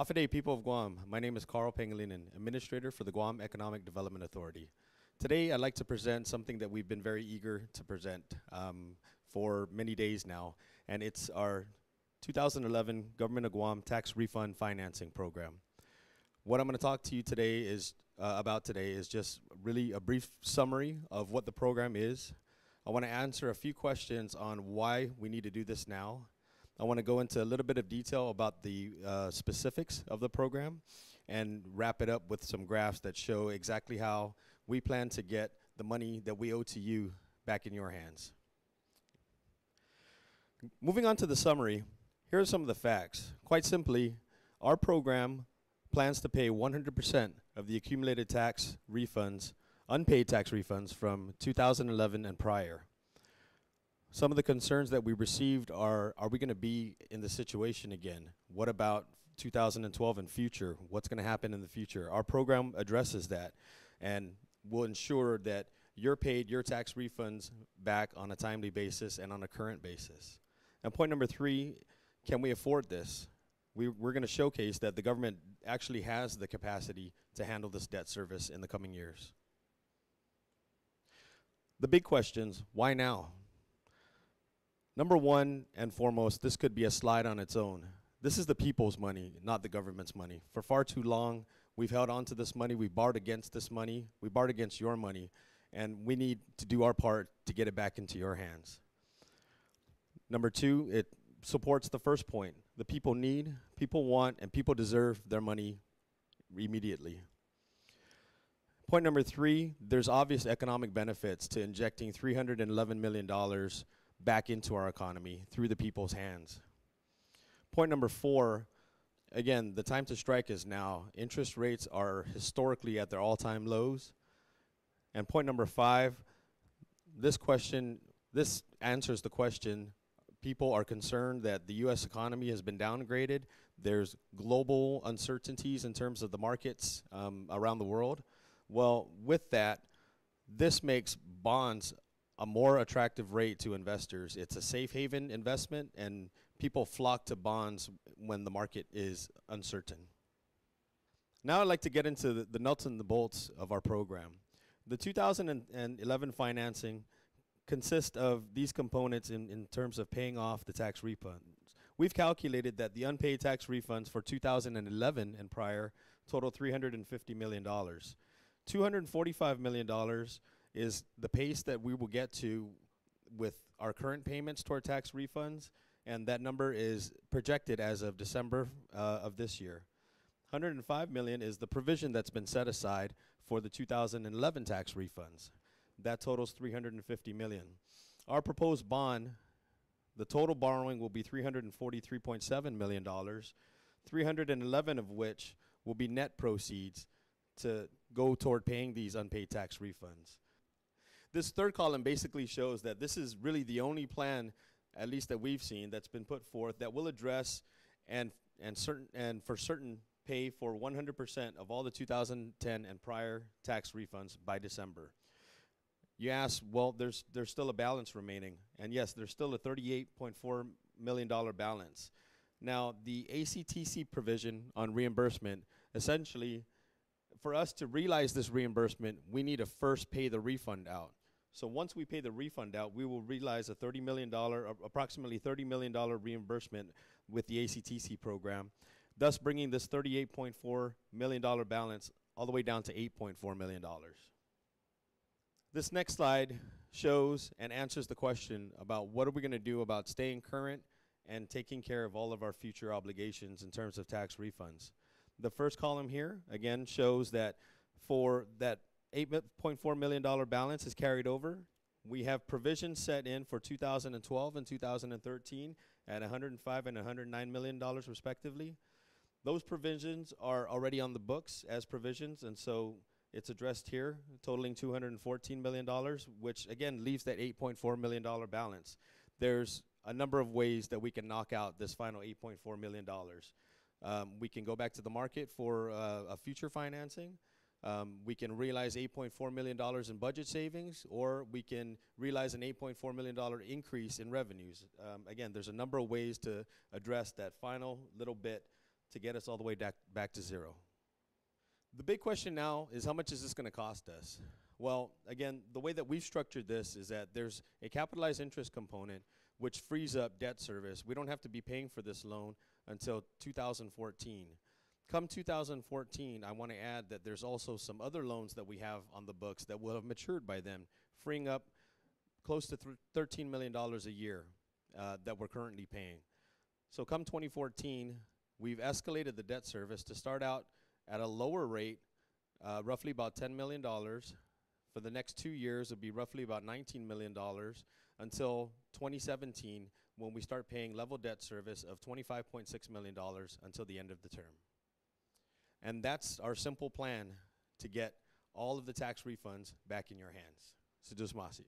Hafaday people of Guam, my name is Karl Pangelinan, Administrator for the Guam Economic Development Authority. Today I'd like to present something that we've been very eager to present um, for many days now, and it's our 2011 Government of Guam Tax Refund Financing Program. What I'm going to talk to you today is uh, about today is just really a brief summary of what the program is. I want to answer a few questions on why we need to do this now I want to go into a little bit of detail about the uh, specifics of the program and wrap it up with some graphs that show exactly how we plan to get the money that we owe to you back in your hands. Moving on to the summary, here are some of the facts. Quite simply, our program plans to pay 100% of the accumulated tax refunds, unpaid tax refunds from 2011 and prior. Some of the concerns that we received are, are we going to be in the situation again? What about 2012 and future? What's going to happen in the future? Our program addresses that and will ensure that you're paid your tax refunds back on a timely basis and on a current basis. And point number three, can we afford this? We, we're going to showcase that the government actually has the capacity to handle this debt service in the coming years. The big questions, why now? Number one and foremost, this could be a slide on its own. This is the people's money, not the government's money. For far too long, we've held on to this money, We've barred against this money, we barred against your money, and we need to do our part to get it back into your hands. Number two, it supports the first point. The people need, people want, and people deserve their money immediately. Point number three, there's obvious economic benefits to injecting $311 million back into our economy through the people's hands. Point number four, again, the time to strike is now. Interest rates are historically at their all-time lows. And point number five, this question, this answers the question, people are concerned that the U.S. economy has been downgraded. There's global uncertainties in terms of the markets um, around the world. Well, with that, this makes bonds a more attractive rate to investors. It's a safe haven investment, and people flock to bonds when the market is uncertain. Now I'd like to get into the, the nuts and the bolts of our program. The 2011 financing consists of these components in, in terms of paying off the tax refunds. We've calculated that the unpaid tax refunds for 2011 and prior total $350 million. $245 million is the pace that we will get to with our current payments toward tax refunds, and that number is projected as of December uh, of this year. 105 million is the provision that's been set aside for the 2011 tax refunds. That totals 350 million. Our proposed bond, the total borrowing will be 343.7 million dollars, 311 of which will be net proceeds to go toward paying these unpaid tax refunds. This third column basically shows that this is really the only plan, at least that we've seen, that's been put forth that will address and and certain and for certain pay for 100% of all the 2010 and prior tax refunds by December. You ask, well, there's there's still a balance remaining, and yes, there's still a 38.4 million dollar balance. Now, the ACTC provision on reimbursement essentially for us to realize this reimbursement, we need to first pay the refund out. So once we pay the refund out, we will realize a $30 million, approximately $30 million reimbursement with the ACTC program, thus bringing this $38.4 million balance all the way down to $8.4 million. This next slide shows and answers the question about what are we going to do about staying current and taking care of all of our future obligations in terms of tax refunds. The first column here, again, shows that for that $8.4 million balance is carried over. We have provisions set in for 2012 and 2013 at 105 and 109 million dollars respectively. Those provisions are already on the books as provisions, and so it's addressed here, totaling 214 million dollars, which again leaves that 8.4 million dollar balance. There's a number of ways that we can knock out this final 8.4 million dollars. Um, we can go back to the market for uh, a future financing. Um, we can realize $8.4 million in budget savings, or we can realize an $8.4 million increase in revenues. Um, again, there's a number of ways to address that final little bit to get us all the way back, back to zero. The big question now is how much is this going to cost us? Well, again, the way that we've structured this is that there's a capitalized interest component which frees up debt service. We don't have to be paying for this loan until 2014. Come 2014, I want to add that there's also some other loans that we have on the books that will have matured by then, freeing up close to th- $13 million a year uh, that we're currently paying. So come 2014, we've escalated the debt service to start out at a lower rate, uh, roughly about $10 million. For the next two years, it'll be roughly about $19 million until 2017 when we start paying level debt service of $25.6 million until the end of the term. And that's our simple plan to get all of the tax refunds back in your hands. Sedus Masi.